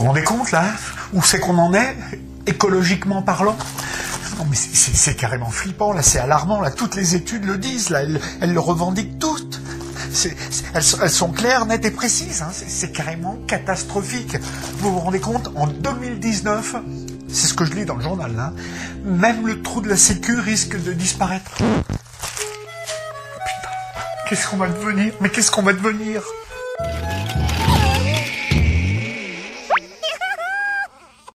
Vous rendez compte là Où c'est qu'on en est, écologiquement parlant? Non mais c'est carrément flippant, là c'est alarmant, là toutes les études le disent, là elles, le revendiquent toutes. elles, sont claires, nettes et précises, hein. c'est carrément catastrophique. Vous vous rendez compte, en 2019, c'est ce que je lis dans le journal hein, même le trou de la sécu risque de disparaître. Putain, qu'est-ce qu'on va devenir? Mais qu'est-ce qu'on va devenir?